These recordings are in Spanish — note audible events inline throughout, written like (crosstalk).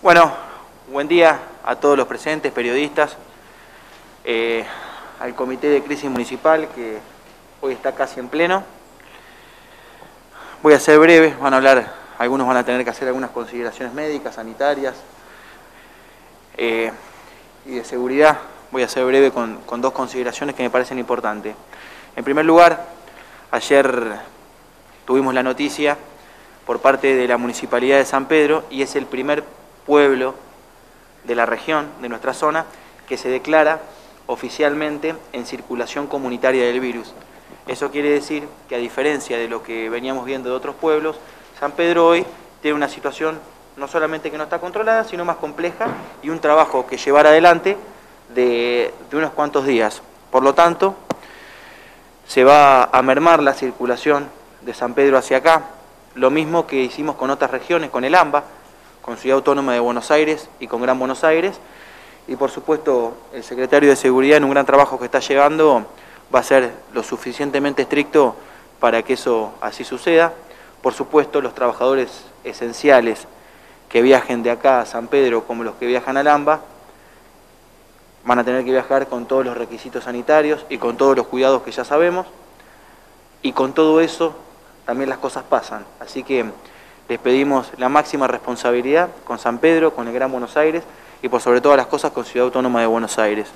Bueno, buen día a todos los presentes, periodistas, eh, al Comité de Crisis Municipal que hoy está casi en pleno. Voy a ser breve, van a hablar, algunos van a tener que hacer algunas consideraciones médicas, sanitarias eh, y de seguridad. Voy a ser breve con, con dos consideraciones que me parecen importantes. En primer lugar, ayer tuvimos la noticia por parte de la Municipalidad de San Pedro y es el primer pueblo de la región, de nuestra zona, que se declara oficialmente en circulación comunitaria del virus. Eso quiere decir que a diferencia de lo que veníamos viendo de otros pueblos, San Pedro hoy tiene una situación no solamente que no está controlada, sino más compleja y un trabajo que llevar adelante de, unos cuantos días. Por lo tanto, se va a mermar la circulación de San Pedro hacia acá, lo mismo que hicimos con otras regiones, con el AMBA, con Ciudad Autónoma de Buenos Aires y con Gran Buenos Aires. Y por supuesto, el secretario de Seguridad en un gran trabajo que está llevando va a ser lo suficientemente estricto para que eso así suceda. Por supuesto, los trabajadores esenciales que viajen de acá a San Pedro como los que viajan al AMBA van a tener que viajar con todos los requisitos sanitarios y con todos los cuidados que ya sabemos. Y con todo eso también las cosas pasan. Así que les pedimos la máxima responsabilidad con San Pedro, con el Gran Buenos Aires y por sobre todas las cosas con Ciudad Autónoma de Buenos Aires.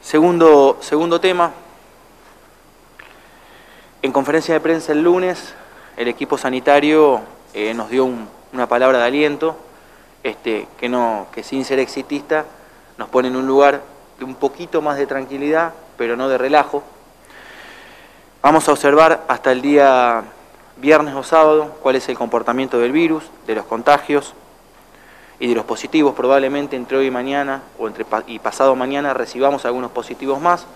Segundo, segundo tema, en conferencia de prensa el lunes, el equipo sanitario eh, nos dio un, una palabra de aliento, este, que, no, que sin ser exitista nos pone en un lugar de un poquito más de tranquilidad, pero no de relajo. Vamos a observar hasta el día viernes o sábado cuál es el comportamiento del virus, de los contagios y de los positivos. Probablemente entre hoy y mañana o entre y pasado mañana recibamos algunos positivos más.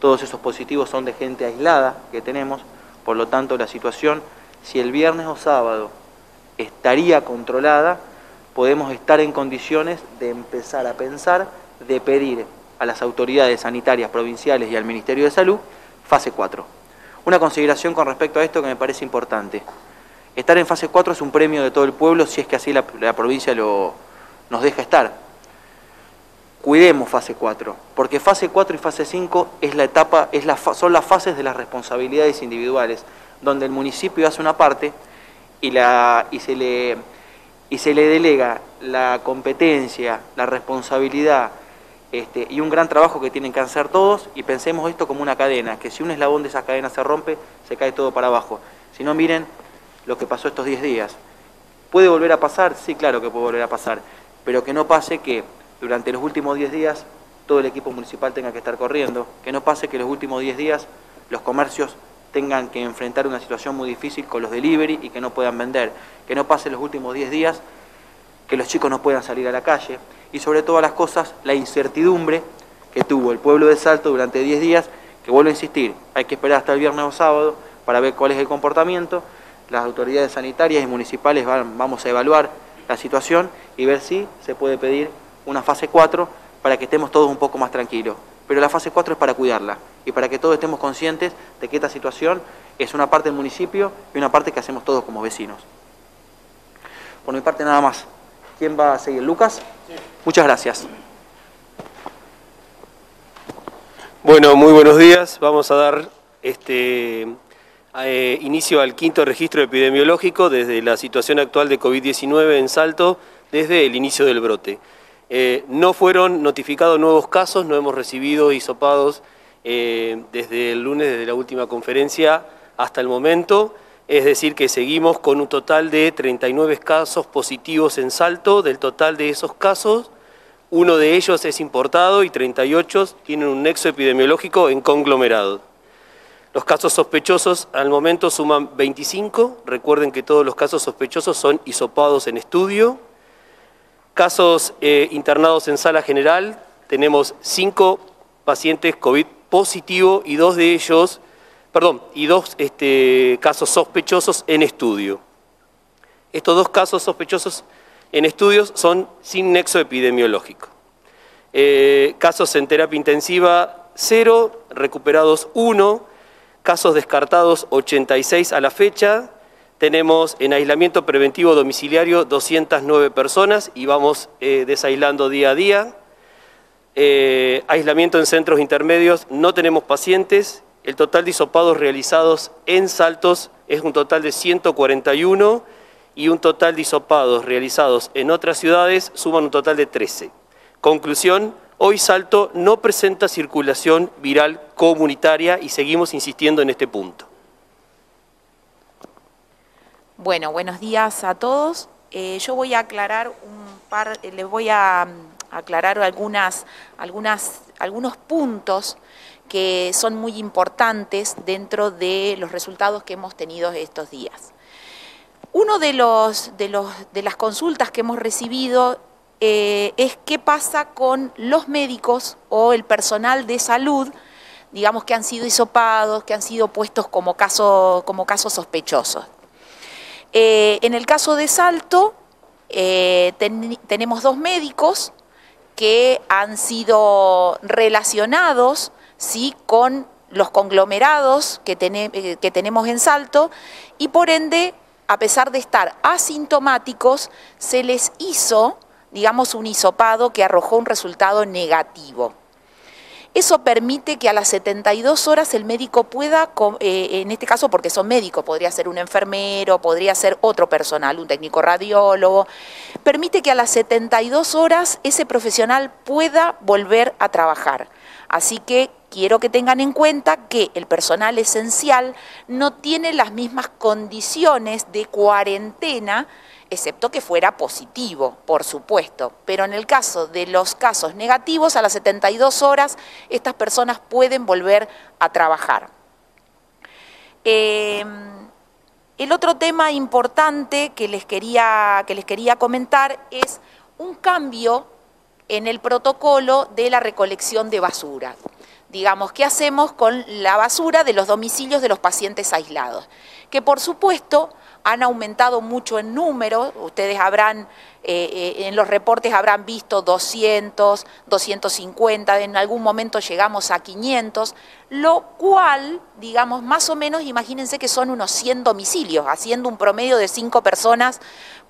Todos esos positivos son de gente aislada que tenemos, por lo tanto la situación, si el viernes o sábado estaría controlada, podemos estar en condiciones de empezar a pensar, de pedir a las autoridades sanitarias provinciales y al Ministerio de Salud fase 4. Una consideración con respecto a esto que me parece importante. Estar en fase 4 es un premio de todo el pueblo si es que así la, provincia lo, nos deja estar. Cuidemos fase 4, porque fase 4 y fase 5 es la etapa, son las fases de las responsabilidades individuales, donde el municipio hace una parte y, la, y, se le, y se le delega la competencia, la responsabilidad, este, y un gran trabajo que tienen que hacer todos y pensemos esto como una cadena, que si un eslabón de esa cadena se rompe, se cae todo para abajo. Si no, miren lo que pasó estos 10 días. ¿Puede volver a pasar? Sí, claro que puede volver a pasar, pero que no pase que durante los últimos 10 días todo el equipo municipal tenga que estar corriendo, que no pase que los últimos 10 días los comercios tengan que enfrentar una situación muy difícil con los delivery y que no puedan vender, que no pase los últimos 10 días que los chicos no puedan salir a la calle y sobre todas las cosas la incertidumbre que tuvo el pueblo de Salto durante 10 días, que vuelvo a insistir, hay que esperar hasta el viernes o sábado para ver cuál es el comportamiento, las autoridades sanitarias y municipales van, vamos a evaluar la situación y ver si se puede pedir una fase 4 para que estemos todos un poco más tranquilos. Pero la fase 4 es para cuidarla y para que todos estemos conscientes de que esta situación es una parte del municipio y una parte que hacemos todos como vecinos. Por mi parte nada más. ¿Quién va a seguir? ¿Lucas? Muchas gracias. Bueno, muy buenos días. Vamos a dar este eh, inicio al quinto registro epidemiológico desde la situación actual de COVID-19 en Salto, desde el inicio del brote. Eh, no fueron notificados nuevos casos, no hemos recibido hisopados eh, desde el lunes, desde la última conferencia hasta el momento es decir que seguimos con un total de 39 casos positivos en Salto, del total de esos casos, uno de ellos es importado y 38 tienen un nexo epidemiológico en conglomerado. Los casos sospechosos al momento suman 25, recuerden que todos los casos sospechosos son hisopados en estudio. Casos eh, internados en sala general, tenemos 5 pacientes COVID positivo y dos de ellos perdón, y dos este, casos sospechosos en estudio. Estos dos casos sospechosos en estudios son sin nexo epidemiológico. Eh, casos en terapia intensiva, cero, recuperados uno, casos descartados 86 a la fecha, tenemos en aislamiento preventivo domiciliario 209 personas y vamos eh, desaislando día a día. Eh, aislamiento en centros intermedios, no tenemos pacientes. El total de hisopados realizados en Saltos es un total de 141 y un total de hisopados realizados en otras ciudades suman un total de 13. Conclusión, hoy Salto no presenta circulación viral comunitaria y seguimos insistiendo en este punto. Bueno, buenos días a todos. Eh, yo voy a aclarar un par, eh, les voy a mm, aclarar algunas, algunas, algunos puntos que son muy importantes dentro de los resultados que hemos tenido estos días. Uno de, los, de, los, de las consultas que hemos recibido eh, es qué pasa con los médicos o el personal de salud, digamos que han sido hisopados, que han sido puestos como, caso, como casos sospechosos. Eh, en el caso de Salto, eh, tenemos dos médicos que han sido relacionados ¿sí? con los conglomerados que, eh, que tenemos en Salto y por ende, a pesar de estar asintomáticos, se les hizo, digamos, un hisopado que arrojó un resultado negativo. Eso permite que a las 72 horas el médico pueda, eh, en este caso porque son médicos, podría ser un enfermero, podría ser otro personal, un técnico radiólogo, permite que a las 72 horas ese profesional pueda volver a trabajar. Así que quiero que tengan en cuenta que el personal esencial no tiene las mismas condiciones de cuarentena excepto que fuera positivo, por supuesto. Pero en el caso de los casos negativos, a las 72 horas, estas personas pueden volver a trabajar. Eh, el otro tema importante que les, quería, que les quería comentar es un cambio en el protocolo de la recolección de basura. Digamos, ¿qué hacemos con la basura de los domicilios de los pacientes aislados? Que por supuesto han aumentado mucho en número, ustedes habrán, eh, eh, en los reportes habrán visto 200, 250, en algún momento llegamos a 500, lo cual, digamos, más o menos, imagínense que son unos 100 domicilios, haciendo un promedio de 5 personas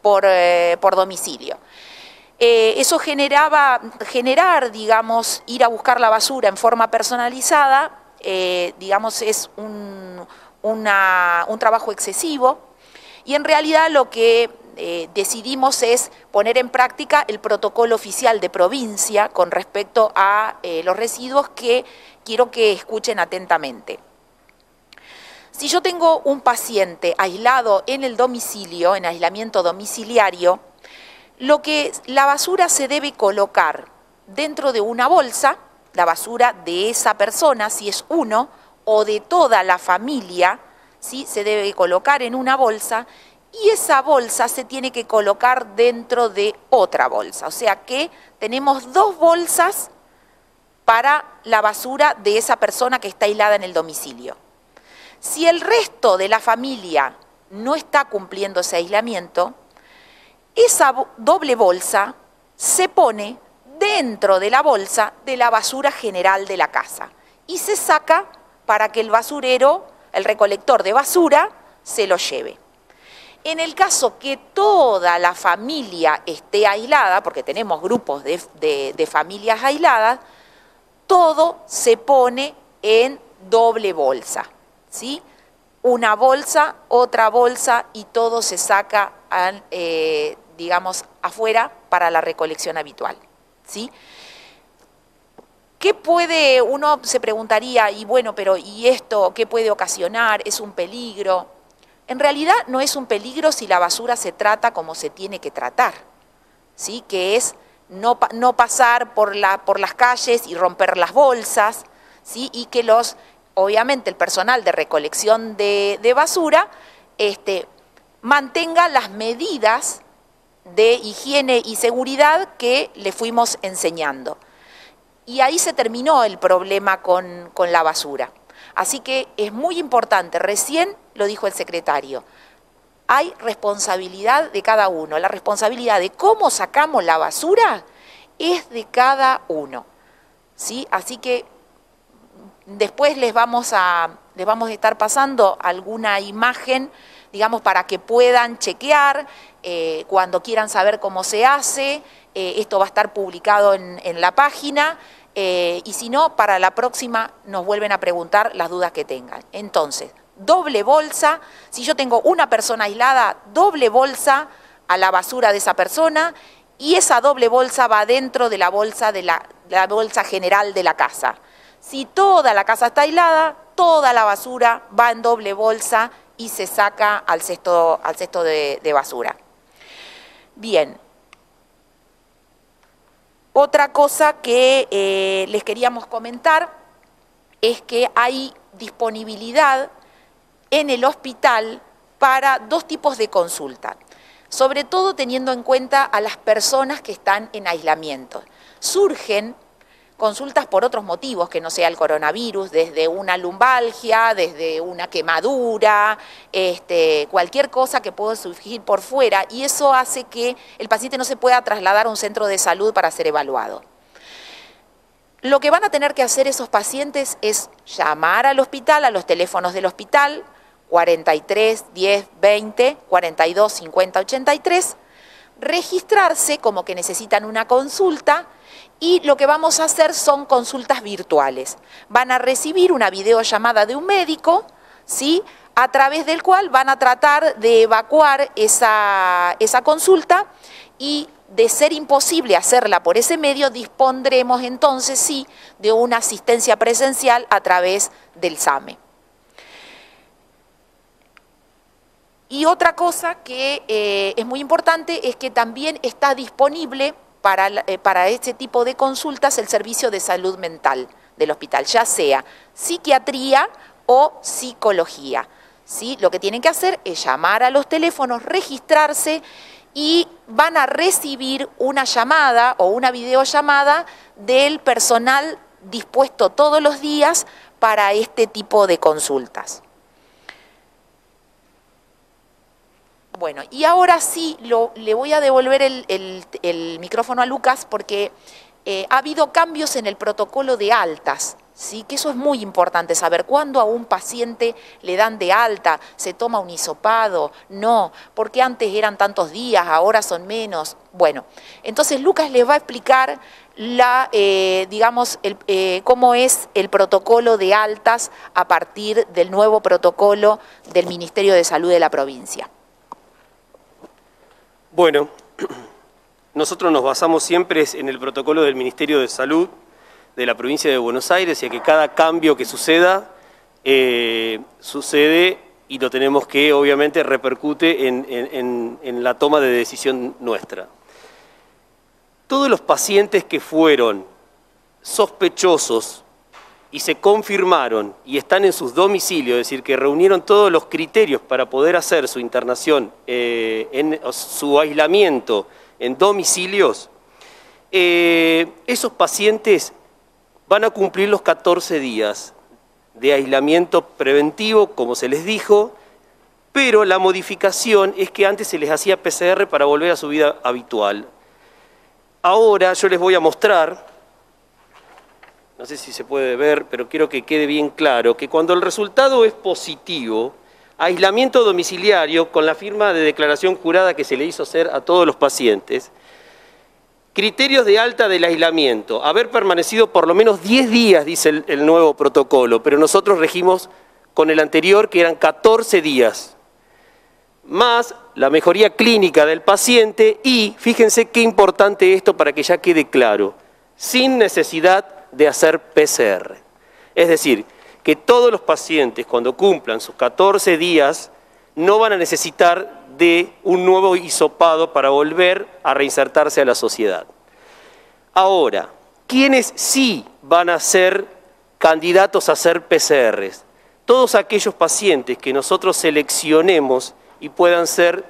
por, eh, domicilio. Eso generaba, generar, digamos, ir a buscar la basura en forma personalizada, digamos, es un, un trabajo excesivo, y en realidad lo que eh, decidimos es poner en práctica el protocolo oficial de provincia con respecto a eh, los residuos que quiero que escuchen atentamente. Si yo tengo un paciente aislado en el domicilio, en aislamiento domiciliario, lo que la basura se debe colocar dentro de una bolsa, la basura de esa persona, si es uno, o de toda la familia, ¿sí? se debe colocar en una bolsa y esa bolsa se tiene que colocar dentro de otra bolsa. O sea que tenemos dos bolsas para la basura de esa persona que está aislada en el domicilio. Si el resto de la familia no está cumpliendo ese aislamiento, esa doble bolsa se pone dentro de la bolsa de la basura general de la casa y se saca para que el basurero el recolector de basura se lo lleve. En el caso que toda la familia esté aislada, porque tenemos grupos de, familias aisladas, todo se pone en doble bolsa, ¿sí? Una bolsa, otra bolsa y todo se saca, eh, digamos, afuera para la recolección habitual, ¿sí? ¿Qué puede, uno se preguntaría, y bueno, pero ¿y esto qué puede ocasionar? ¿Es un peligro? En realidad no es un peligro si la basura se trata como se tiene que tratar, ¿sí? que es no, no pasar por, la, por las calles y romper las bolsas, ¿sí? y que los, obviamente el personal de recolección de, de basura este, mantenga las medidas de higiene y seguridad que le fuimos enseñando y ahí se terminó el problema con, la basura. Así que es muy importante, recién lo dijo el secretario, hay responsabilidad de cada uno. La responsabilidad de cómo sacamos la basura es de cada uno. ¿sí? Así que después les vamos, a, les vamos a estar pasando alguna imagen digamos, para que puedan chequear eh, cuando quieran saber cómo se hace. Eh, esto va a estar publicado en, la página. Eh, y si no, para la próxima nos vuelven a preguntar las dudas que tengan. Entonces, doble bolsa, si yo tengo una persona aislada, doble bolsa a la basura de esa persona y esa doble bolsa va dentro de la bolsa de la, bolsa general de la casa. Si toda la casa está aislada, toda la basura va en doble bolsa y se saca al cesto, al cesto de, basura. Bien. Otra cosa que eh, les queríamos comentar es que hay disponibilidad en el hospital para dos tipos de consulta sobre todo teniendo en cuenta a las personas que están en aislamiento. Surgen consultas por otros motivos que no sea el coronavirus, desde una lumbalgia, desde una quemadura, este, cualquier cosa que pueda surgir por fuera, y eso hace que el paciente no se pueda trasladar a un centro de salud para ser evaluado. Lo que van a tener que hacer esos pacientes es llamar al hospital, a los teléfonos del hospital, 43 10 20 42 50 83, registrarse como que necesitan una consulta y lo que vamos a hacer son consultas virtuales. Van a recibir una videollamada de un médico, ¿sí? a través del cual van a tratar de evacuar esa, esa consulta y de ser imposible hacerla por ese medio, dispondremos entonces sí de una asistencia presencial a través del SAME. Y otra cosa que eh, es muy importante es que también está disponible para, eh, para este tipo de consultas el servicio de salud mental del hospital, ya sea psiquiatría o psicología. ¿sí? Lo que tienen que hacer es llamar a los teléfonos, registrarse y van a recibir una llamada o una videollamada del personal dispuesto todos los días para este tipo de consultas. Bueno, y ahora sí le voy a devolver el, micrófono a Lucas porque eh, ha habido cambios en el protocolo de altas. ¿sí? que eso es muy importante saber cuándo a un paciente le dan de alta, se toma un hisopado, no, porque antes eran tantos días, ahora son menos. Bueno, entonces Lucas les va a explicar la, eh, digamos, eh, cómo es el protocolo de altas a partir del nuevo protocolo del Ministerio de Salud de la provincia. Bueno, (clears throat) nosotros nos basamos siempre en el protocolo del Ministerio de Salud de la provincia de Buenos Aires y a que cada cambio que suceda eh, sucede y lo tenemos que obviamente repercute en la toma de decisión nuestra. Todos los pacientes que fueron sospechosos y se confirmaron y están en sus domicilios, es decir, que reunieron todos los criterios para poder hacer su internación, eh, en, su aislamiento en domicilios, eh, esos pacientes van a cumplir los 14 días de aislamiento preventivo, como se les dijo, pero la modificación es que antes se les hacía PCR para volver a su vida habitual. Ahora yo les voy a mostrar no sé si se puede ver, pero quiero que quede bien claro, que cuando el resultado es positivo, aislamiento domiciliario con la firma de declaración jurada que se le hizo hacer a todos los pacientes, criterios de alta del aislamiento, haber permanecido por lo menos 10 días, dice el, nuevo protocolo, pero nosotros regimos con el anterior que eran 14 días, más la mejoría clínica del paciente y, fíjense qué importante esto para que ya quede claro, sin necesidad de hacer PCR. Es decir, que todos los pacientes cuando cumplan sus 14 días no van a necesitar de un nuevo hisopado para volver a reinsertarse a la sociedad. Ahora, ¿quiénes sí van a ser candidatos a hacer PCRs? Todos aquellos pacientes que nosotros seleccionemos y puedan ser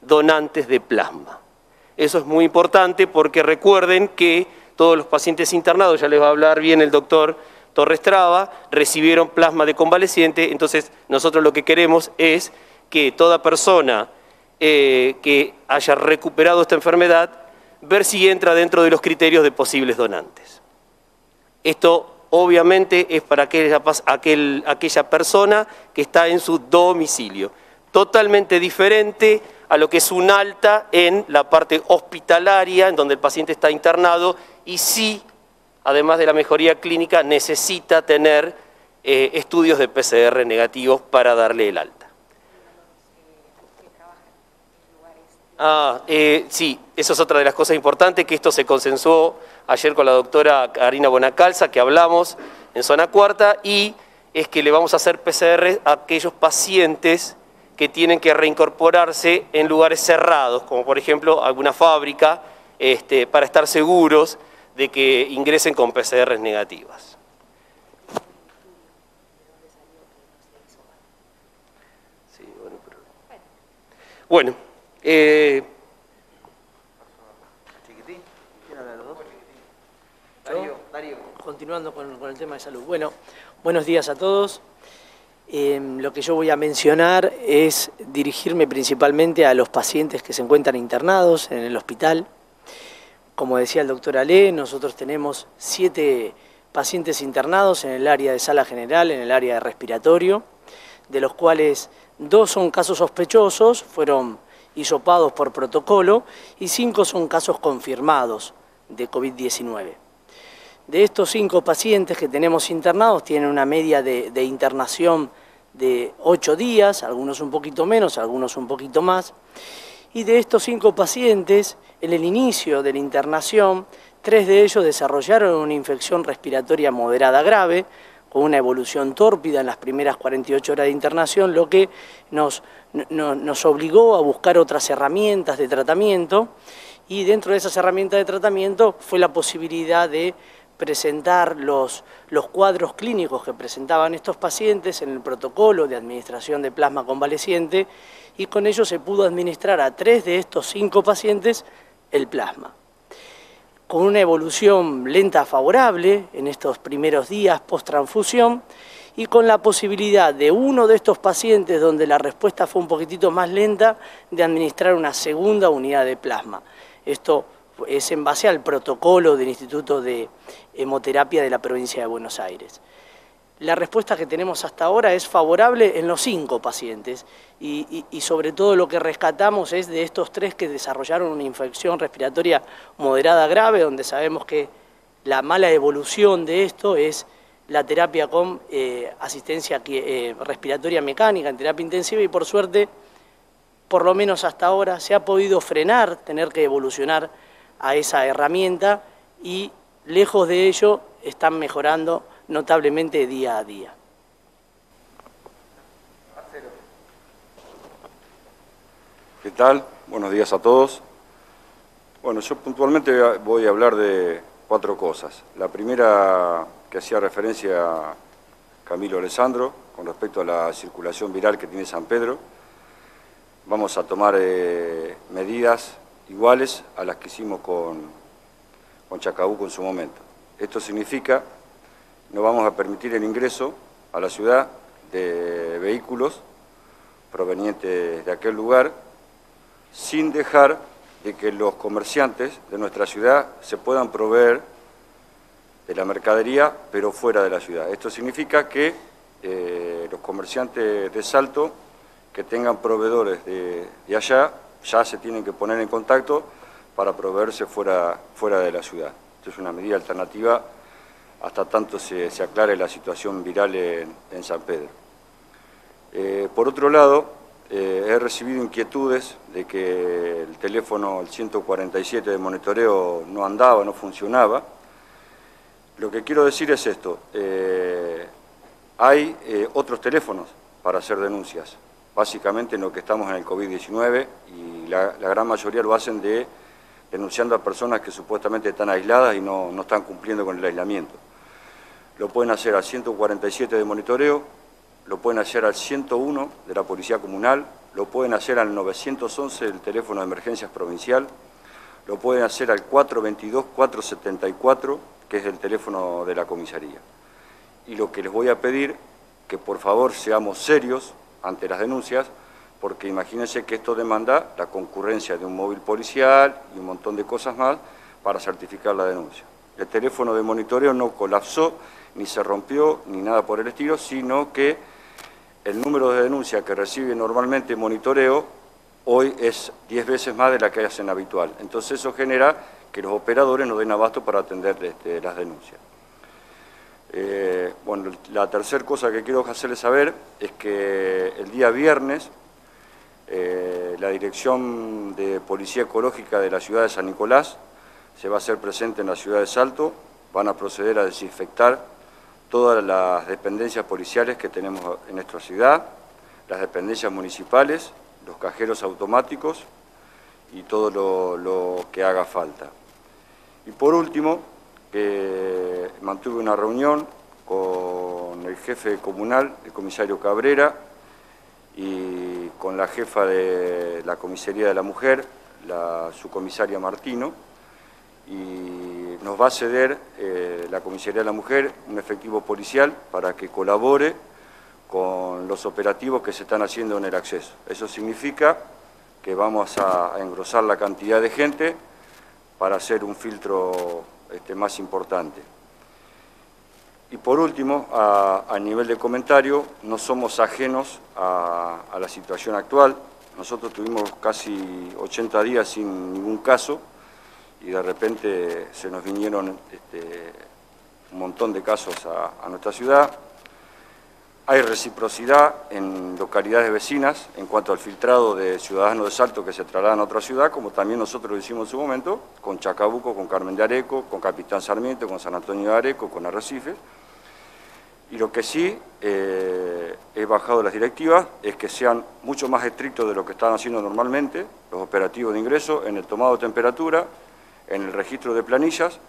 donantes de plasma. Eso es muy importante porque recuerden que todos los pacientes internados, ya les va a hablar bien el doctor Torres Traba, recibieron plasma de convaleciente, entonces nosotros lo que queremos es que toda persona eh, que haya recuperado esta enfermedad, ver si entra dentro de los criterios de posibles donantes. Esto obviamente es para aquella, aquella persona que está en su domicilio. Totalmente diferente a lo que es un alta en la parte hospitalaria, en donde el paciente está internado, y sí, además de la mejoría clínica, necesita tener eh, estudios de PCR negativos para darle el alta. Ah, eh, sí, eso es otra de las cosas importantes, que esto se consensuó ayer con la doctora Karina Bonacalza, que hablamos en zona cuarta, y es que le vamos a hacer PCR a aquellos pacientes que tienen que reincorporarse en lugares cerrados, como por ejemplo alguna fábrica, este, para estar seguros de que ingresen con PCR negativas. bueno, eh, Continuando con, con el tema de salud. Bueno, buenos días a todos. Em, lo que yo voy a mencionar es dirigirme principalmente a los pacientes que se encuentran internados en el hospital. Como decía el doctor Ale, nosotros tenemos siete pacientes internados en el área de sala general, en el área de respiratorio, de los cuales dos son casos sospechosos, fueron hisopados por protocolo, y cinco son casos confirmados de COVID-19. De estos cinco pacientes que tenemos internados, tienen una media de, internación de ocho días, algunos un poquito menos, algunos un poquito más. Y de estos cinco pacientes, en el inicio de la internación, tres de ellos desarrollaron una infección respiratoria moderada grave, con una evolución tórpida en las primeras 48 horas de internación, lo que nos, nos obligó a buscar otras herramientas de tratamiento y dentro de esas herramientas de tratamiento fue la posibilidad de presentar los, los cuadros clínicos que presentaban estos pacientes en el protocolo de administración de plasma convaleciente y con ello se pudo administrar a tres de estos cinco pacientes el plasma. Con una evolución lenta favorable en estos primeros días post-transfusión y con la posibilidad de uno de estos pacientes donde la respuesta fue un poquitito más lenta de administrar una segunda unidad de plasma. Esto es en base al protocolo del Instituto de Hemoterapia de la provincia de Buenos Aires. La respuesta que tenemos hasta ahora es favorable en los cinco pacientes y, sobre todo lo que rescatamos es de estos tres que desarrollaron una infección respiratoria moderada grave, donde sabemos que la mala evolución de esto es la terapia con eh, asistencia eh, respiratoria mecánica en terapia intensiva y por suerte, por lo menos hasta ahora, se ha podido frenar, tener que evolucionar a esa herramienta y lejos de ello están mejorando notablemente día a día. ¿Qué tal? Buenos días a todos. Bueno, yo puntualmente voy a hablar de cuatro cosas. La primera que hacía referencia a Camilo Alessandro con respecto a la circulación viral que tiene San Pedro. Vamos a tomar eh, medidas iguales a las que hicimos con, con Chacabuco en su momento. Esto significa no vamos a permitir el ingreso a la ciudad de vehículos provenientes de aquel lugar sin dejar de que los comerciantes de nuestra ciudad se puedan proveer de la mercadería, pero fuera de la ciudad. Esto significa que eh, los comerciantes de Salto que tengan proveedores de allá ya se tienen que poner en contacto para proveerse fuera, fuera de la ciudad. Esto es una medida alternativa hasta tanto se, aclare la situación viral en, San Pedro. Eh, por otro lado, eh, he recibido inquietudes de que el teléfono, el 147 de monitoreo, no andaba, no funcionaba. Lo que quiero decir es esto, eh, hay otros teléfonos para hacer denuncias básicamente en lo que estamos en el COVID-19 y la, gran mayoría lo hacen de denunciando a personas que supuestamente están aisladas y no, no están cumpliendo con el aislamiento. Lo pueden hacer al 147 de monitoreo, lo pueden hacer al 101 de la Policía Comunal, lo pueden hacer al 911 del teléfono de emergencias provincial, lo pueden hacer al 422-474, que es el teléfono de la comisaría. Y lo que les voy a pedir, que por favor seamos serios, ante las denuncias, porque imagínense que esto demanda la concurrencia de un móvil policial y un montón de cosas más para certificar la denuncia. El teléfono de monitoreo no colapsó, ni se rompió, ni nada por el estilo, sino que el número de denuncias que recibe normalmente monitoreo hoy es 10 veces más de la que hacen habitual. Entonces eso genera que los operadores no den abasto para atender este, las denuncias. Eh, bueno, la tercera cosa que quiero hacerles saber es que el día viernes eh, la Dirección de Policía Ecológica de la ciudad de San Nicolás se va a hacer presente en la ciudad de Salto, van a proceder a desinfectar todas las dependencias policiales que tenemos en nuestra ciudad, las dependencias municipales, los cajeros automáticos y todo lo, que haga falta. Y por último, mantuve una reunión con el jefe comunal, el comisario Cabrera, y con la jefa de la Comisaría de la Mujer, la subcomisaria Martino, y nos va a ceder eh, la Comisaría de la Mujer un efectivo policial para que colabore con los operativos que se están haciendo en el acceso. Eso significa que vamos a, engrosar la cantidad de gente para hacer un filtro este, más importante. Y por último, a, nivel de comentario, no somos ajenos a, la situación actual. Nosotros tuvimos casi 80 días sin ningún caso y de repente se nos vinieron este, un montón de casos a nuestra ciudad. Hay reciprocidad en localidades vecinas en cuanto al filtrado de ciudadanos de Salto que se trasladan a otra ciudad, como también nosotros lo hicimos en su momento, con Chacabuco, con Carmen de Areco, con Capitán Sarmiento, con San Antonio de Areco, con Arrecife. Y lo que sí eh, he bajado las directivas es que sean mucho más estrictos de lo que están haciendo normalmente los operativos de ingreso en el tomado de temperatura, en el registro de planillas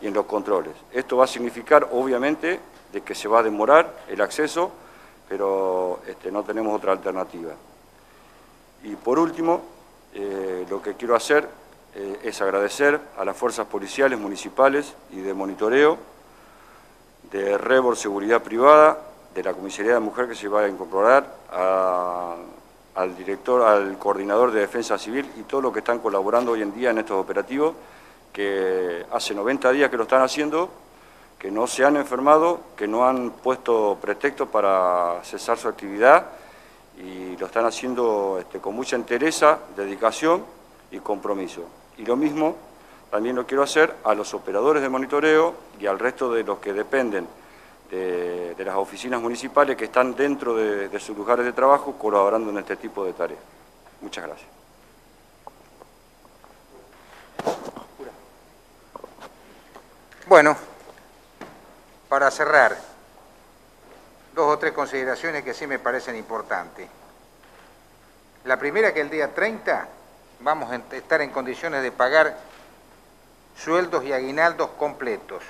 y en los controles. Esto va a significar, obviamente, de que se va a demorar el acceso, pero este, no tenemos otra alternativa. Y por último, eh, lo que quiero hacer eh, es agradecer a las fuerzas policiales municipales y de monitoreo, de Rebor Seguridad Privada, de la Comisaría de Mujer que se va a incorporar, al director, al coordinador de Defensa Civil y todos los que están colaborando hoy en día en estos operativos, que hace 90 días que lo están haciendo que no se han enfermado, que no han puesto pretexto para cesar su actividad y lo están haciendo este, con mucha entereza, dedicación y compromiso. Y lo mismo también lo quiero hacer a los operadores de monitoreo y al resto de los que dependen de, las oficinas municipales que están dentro de, de sus lugares de trabajo colaborando en este tipo de tareas. Muchas gracias. Bueno, para cerrar, dos o tres consideraciones que sí me parecen importantes. La primera que el día 30 vamos a estar en condiciones de pagar sueldos y aguinaldos completos.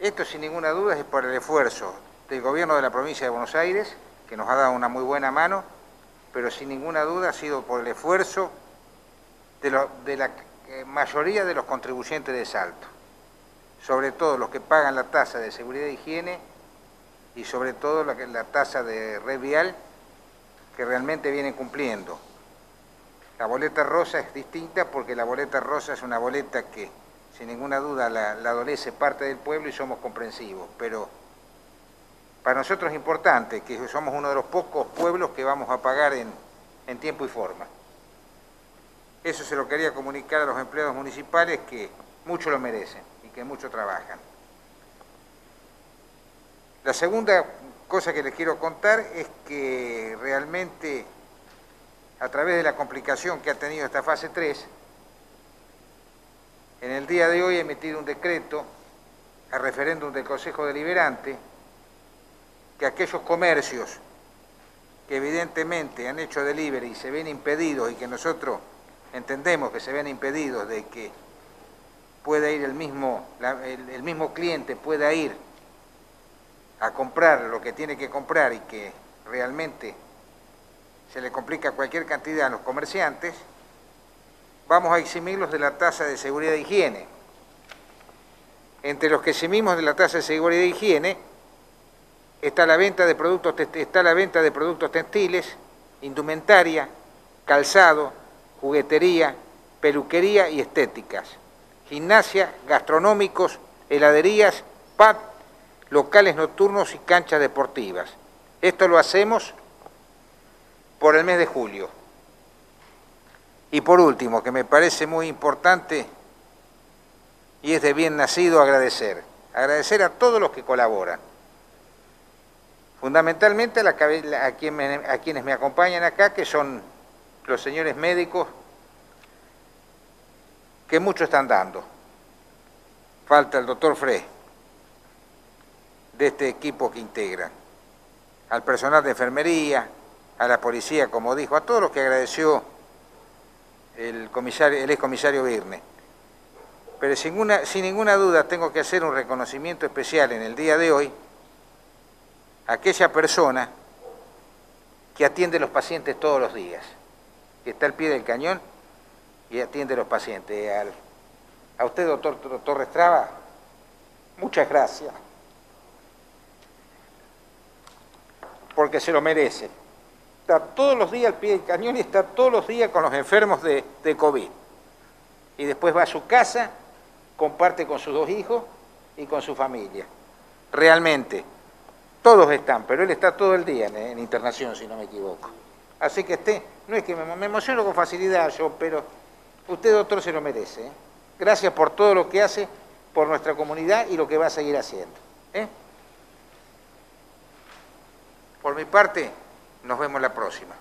Esto sin ninguna duda es por el esfuerzo del gobierno de la provincia de Buenos Aires, que nos ha dado una muy buena mano, pero sin ninguna duda ha sido por el esfuerzo de, de la eh, mayoría de los contribuyentes de Salto sobre todo los que pagan la tasa de seguridad e higiene y sobre todo la, tasa de red vial que realmente vienen cumpliendo. La boleta rosa es distinta porque la boleta rosa es una boleta que sin ninguna duda la, adolece parte del pueblo y somos comprensivos, pero para nosotros es importante que somos uno de los pocos pueblos que vamos a pagar en tiempo y forma. Eso se lo quería comunicar a los empleados municipales que mucho lo merecen que mucho trabajan. La segunda cosa que les quiero contar es que realmente a través de la complicación que ha tenido esta fase 3, en el día de hoy he emitido un decreto a referéndum del Consejo Deliberante que aquellos comercios que evidentemente han hecho delivery y se ven impedidos y que nosotros entendemos que se ven impedidos de que pueda ir el mismo, el, mismo cliente, pueda ir a comprar lo que tiene que comprar y que realmente se le complica cualquier cantidad a los comerciantes, vamos a eximirlos de la tasa de seguridad e higiene. Entre los que eximimos de la tasa de seguridad e higiene está la venta de productos, está la venta de productos textiles, indumentaria, calzado, juguetería, peluquería y estéticas gimnasia, gastronómicos, heladerías, PAT, locales nocturnos y canchas deportivas. Esto lo hacemos por el mes de julio. Y por último, que me parece muy importante y es de bien nacido agradecer. Agradecer a todos los que colaboran. Fundamentalmente a, a quienes me acompañan acá, que son los señores médicos, que mucho están dando. Falta el doctor Frey, de este equipo que integran, al personal de enfermería, a la policía, como dijo, a todos los que agradeció el, comisario, el excomisario Virne. Pero sin, sin ninguna duda tengo que hacer un reconocimiento especial en el día de hoy a aquella persona que atiende a los pacientes todos los días, que está al pie del cañón y atiende a los pacientes. a usted, doctor, doctor Restrava, muchas gracias, porque se lo merece. Está todos los días al pie del cañón y está todos los días con los enfermos de, de COVID. Y después va a su casa, comparte con sus dos hijos y con su familia. Realmente, todos están, pero él está todo el día en, internación, si no me equivoco. Así que esté, no es que me, emociono con facilidad yo, pero usted, doctor, se lo merece. ¿eh? Gracias por todo lo que hace por nuestra comunidad y lo que va a seguir haciendo. ¿eh? Por mi parte, nos vemos la próxima.